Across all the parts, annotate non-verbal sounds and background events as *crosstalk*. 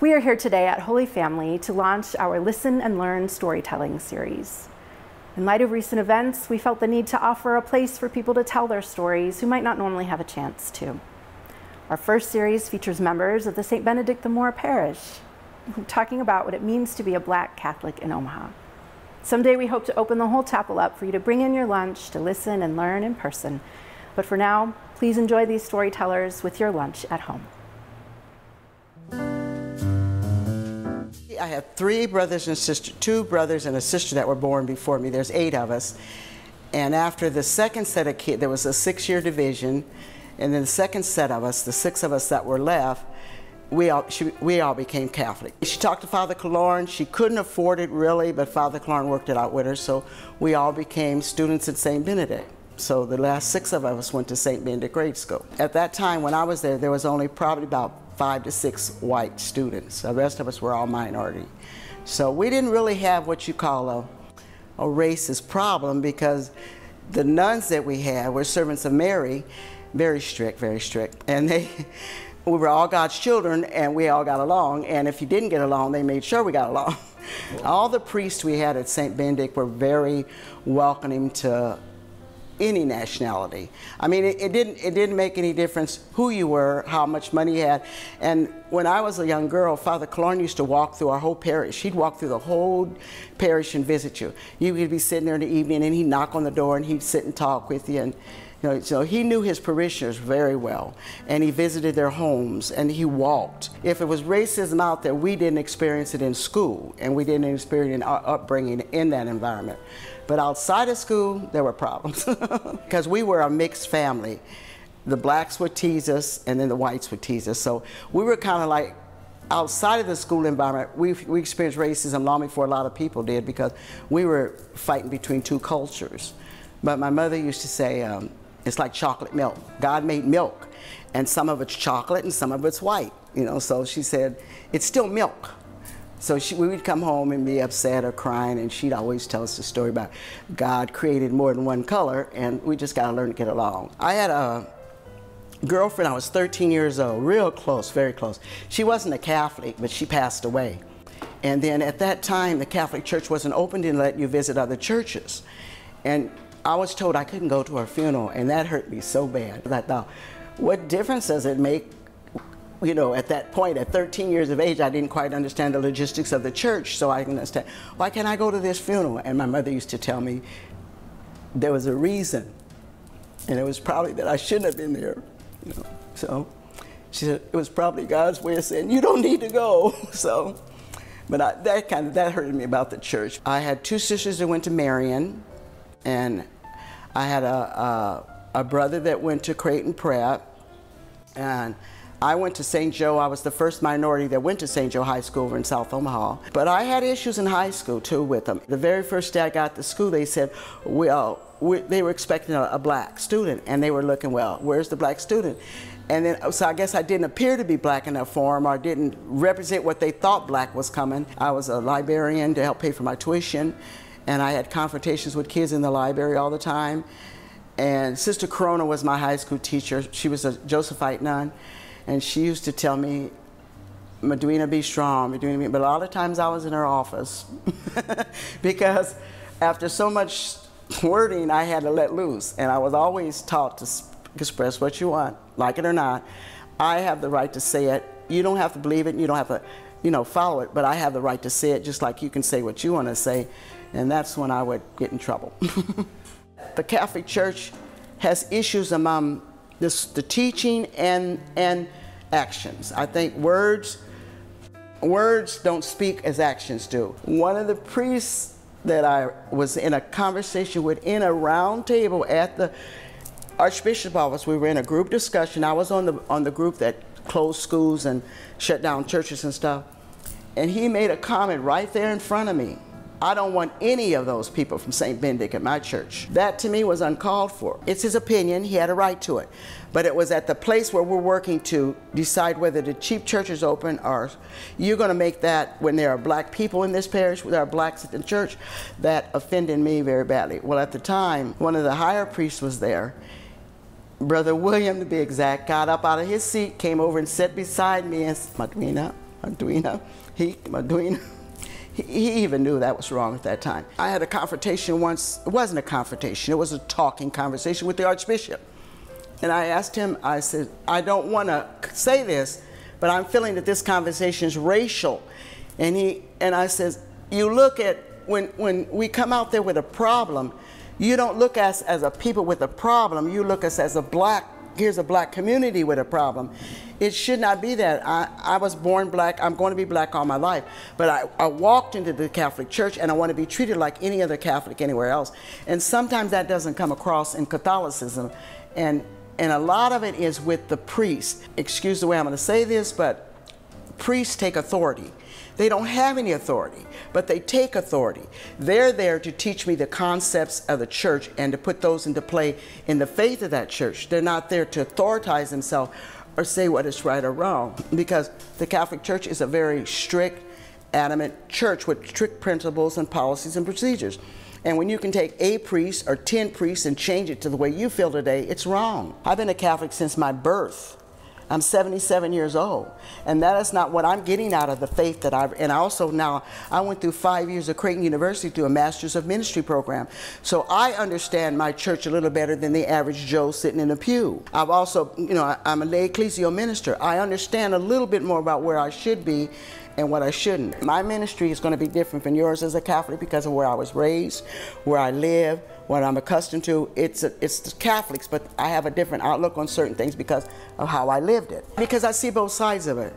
We are here today at Holy Family to launch our Listen and Learn storytelling series. In light of recent events, we felt the need to offer a place for people to tell their stories who might not normally have a chance to. Our first series features members of the St. Benedict the Moor Parish, talking about what it means to be a black Catholic in Omaha. Someday we hope to open the whole chapel up for you to bring in your lunch to listen and learn in person. But for now, please enjoy these storytellers with your lunch at home. I have three brothers and sisters, two brothers and a sister that were born before me. There's eight of us. And after the second set of kids, there was a six-year division, and then the second set of us, the six of us that were left, we all, she, we all became Catholic. She talked to Father Kaloran. She couldn't afford it really, but Father Kaloran worked it out with her, so we all became students at St. Benedict. So the last six of us went to St. Benedict grade school. At that time, when I was there, there was only probably about five to six white students. The rest of us were all minority. So we didn't really have what you call a, a racist problem because the nuns that we had were servants of Mary, very strict, very strict. And they, *laughs* we were all God's children and we all got along. And if you didn't get along, they made sure we got along. *laughs* All the priests we had at St. Benedict were very welcoming to any nationality. I mean, it, it, didn't it didn't make any difference who you were, how much money you had. And when I was a young girl, Father Kaloran used to walk through our whole parish. He'd walk through the whole parish and visit you. You would be sitting there in the evening, and he'd knock on the door, and he'd sit and talk with you. And you know, so he knew his parishioners very well, and he visited their homes, and he walked. If it was racism out there, we didn't experience it in school, and we didn't experience our upbringing in that environment. But outside of school, there were problems *laughs* because we were a mixed family. The blacks would tease us, and then the whites would tease us. So we were kind of like outside of the school environment, we, we experienced racism long before a lot of people did because we were fighting between two cultures. But my mother used to say, um, it's like chocolate milk. God made milk, and some of it's chocolate and some of it's white. You know, so she said, it's still milk. So she, we would come home and be upset or crying, and she'd always tell us the story about God created more than one color, and we just got to learn to get along. I had a girlfriend, I was 13 years old, real close, very close. She wasn't a Catholic, but she passed away. And then at that time, the Catholic Church wasn't open to let you visit other churches. And I was told I couldn't go to her funeral, and that hurt me so bad. I thought, what difference does it make you know, at that point, at 13 years of age, I didn't quite understand the logistics of the church, so I can understand, why can't I go to this funeral? And my mother used to tell me there was a reason, and it was probably that I shouldn't have been there, you know. So she said it was probably God's way of saying, you don't need to go. *laughs* So, but I, that kind of, that hurted me about the church. I had two sisters that went to Marian, and I had a, a, a brother that went to Creighton Prep, and I went to St. Joe. I was the first minority that went to St. Joe High School over in South Omaha. But I had issues in high school too with them. The very first day I got to school, they said, well, we, they were expecting a, a, black student, and they were looking, well, where's the black student? And then, so I guess I didn't appear to be black enough for them, or didn't represent what they thought black was coming. I was a librarian to help pay for my tuition, and I had confrontations with kids in the library all the time. And Sister Corona was my high school teacher. She was a Josephite nun. And she used to tell me, Modwena, be strong, Modwena, be, but a lot of times I was in her office *laughs* because after so much wording, I had to let loose. And I was always taught to express what you want, like it or not. I have the right to say it. You don't have to believe it, you don't have to, you know, follow it, but I have the right to say it just like you can say what you want to say. And that's when I would get in trouble. *laughs* the Catholic Church has issues among this, the teaching and, and actions. I think words, words don't speak as actions do. One of the priests that I was in a conversation with in a round table at the Archbishop office, we were in a group discussion. I was on the, on the group that closed schools and shut down churches and stuff. And he made a comment right there in front of me. I don't want any of those people from St. Benedict at my church. That to me was uncalled for. It's his opinion, he had a right to it. But it was at the place where we're working to decide whether to keep churches open or you're going to make that when there are black people in this parish, there are blacks at the church, that offended me very badly. Well, at the time, one of the higher priests was there. Brother William, to be exact, got up out of his seat, came over and sat beside me and said, Madrina, Maduina, he, Maduina, *laughs* he, even knew that was wrong at that time. I had a confrontation once, it wasn't a confrontation, it was a talking conversation with the Archbishop. And I asked him, I said, I don't want to say this, but I'm feeling that this conversation is racial. And he and I says, you look at when when we come out there with a problem, you don't look at us as a people with a problem. You look at us as a black. Here's a black community with a problem. It should not be that. I, I was born black. I'm going to be black all my life. But I, I walked into the Catholic Church and I want to be treated like any other Catholic anywhere else. And sometimes that doesn't come across in Catholicism. And and a lot of it is with the priest. Excuse the way I'm going to say this, but priests take authority. They don't have any authority, but they take authority. They're there to teach me the concepts of the church and to put those into play in the faith of that church. They're not there to authoritize themselves or say what is right or wrong because the Catholic Church is a very strict, adamant church with strict principles and policies and procedures. And when you can take a priest or 10 priests and change it to the way you feel today, it's wrong. I've been a Catholic since my birth. I'm 77 years old. And that is not what I'm getting out of the faith that I've, and I also now, I went through five years of Creighton University through a Master's of Ministry program. So I understand my church a little better than the average Joe sitting in a pew. I've also, you know, I'm a lay ecclesial minister. I understand a little bit more about where I should be and what I shouldn't. My ministry is going to be different from yours as a Catholic because of where I was raised, where I live, what I'm accustomed to. It's, a, it's the Catholics, but I have a different outlook on certain things because of how I lived it. Because I see both sides of it.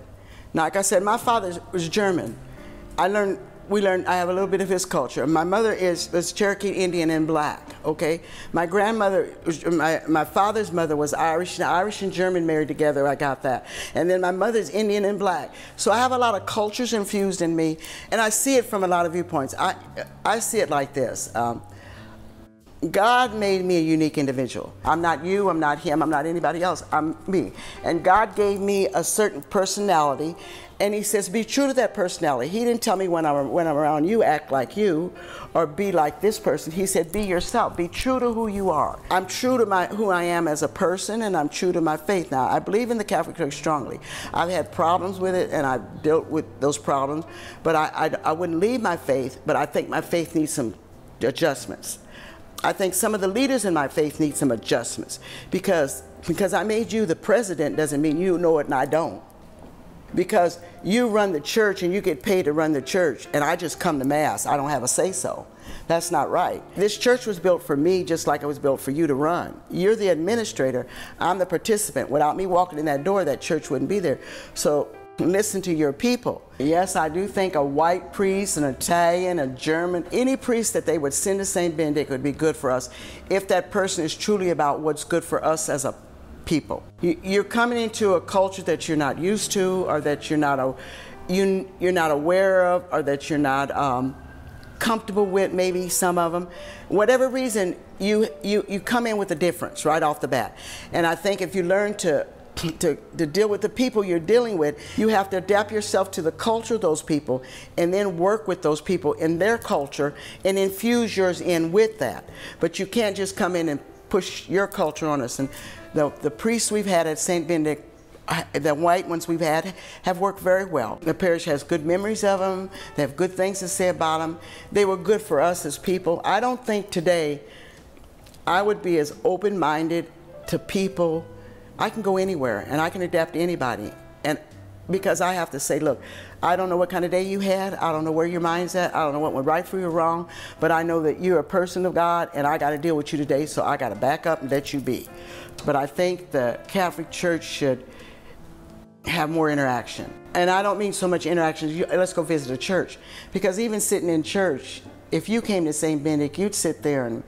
Now, like I said, my father was German. I learned we learned, I have a little bit of his culture. My mother is, Cherokee Indian and black, okay? My grandmother, my, my father's mother was Irish, Irish and German married together, I got that. And then my mother's Indian and black. So I have a lot of cultures infused in me, and I see it from a lot of viewpoints. I, I see it like this. Um, God made me a unique individual. I'm not you, I'm not him, I'm not anybody else, I'm me. And God gave me a certain personality, and He says, be true to that personality. He didn't tell me when I'm, when I'm around you, act like you, or be like this person. He said, be yourself, be true to who you are. I'm true to my, who I am as a person, and I'm true to my faith. Now, I believe in the Catholic Church strongly. I've had problems with it, and I've dealt with those problems, but I, I, I wouldn't leave my faith, but I think my faith needs some adjustments. I think some of the leaders in my faith need some adjustments because because I made you the president doesn't mean you know it and I don't. Because you run the church and you get paid to run the church and I just come to mass. I don't have a say so. That's not right. This church was built for me just like it was built for you to run. You're the administrator. I'm the participant. Without me walking in that door, that church wouldn't be there. So listen to your people. Yes, I do think a white priest, an Italian, a German, any priest that they would send to St. Benedict would be good for us if that person is truly about what's good for us as a people. You're coming into a culture that you're not used to or that you're not, a, you, you're not aware of or that you're not um, comfortable with, maybe some of them. Whatever reason, you, you, you come in with a difference right off the bat. And I think if you learn to to, to deal with the people you're dealing with, you have to adapt yourself to the culture of those people and then work with those people in their culture and infuse yours in with that. But you can't just come in and push your culture on us. And the, the priests we've had at St. Benedict uh, the white ones we've had have worked very well. The parish has good memories of them. They have good things to say about them. They were good for us as people. I don't think today I would be as open-minded to people I can go anywhere and I can adapt to anybody. And because I have to say, look, I don't know what kind of day you had. I don't know where your mind's at. I don't know what went right for you or wrong. But I know that you're a person of God and I got to deal with you today. So I got to back up and let you be. But I think the Catholic Church should have more interaction. And I don't mean so much interaction, let's go visit a church. Because even sitting in church, if you came to St. Benedict, you'd sit there and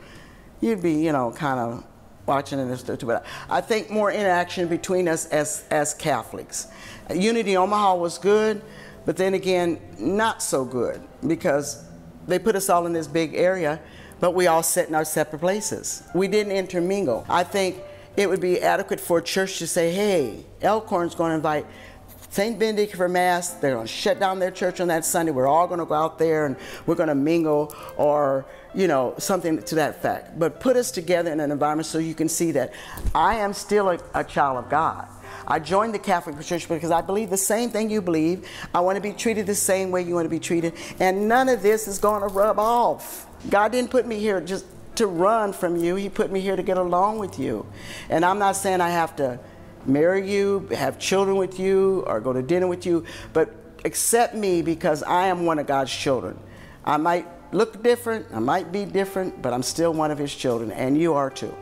you'd be, you know, kind of watching and stuff. But I think more interaction between us as, as Catholics. Unity Omaha was good, but then again, not so good because they put us all in this big area, but we all sit in our separate places. We didn't intermingle. I think it would be adequate for a church to say, hey, Elkhorn's going to invite St. Benedict for Mass. They're going to shut down their church on that Sunday. We're all going to go out there and we're going to mingle or, you know, something to that fact. But put us together in an environment so you can see that I am still a, a child of God. I joined the Catholic Church because I believe the same thing you believe. I want to be treated the same way you want to be treated. And none of this is going to rub off. God didn't put me here just to run from you, He put me here to get along with you. And I'm not saying I have to marry you, have children with you, or go to dinner with you, but accept me because I am one of God's children. I might look different, I might be different, but I'm still one of His children, and you are too.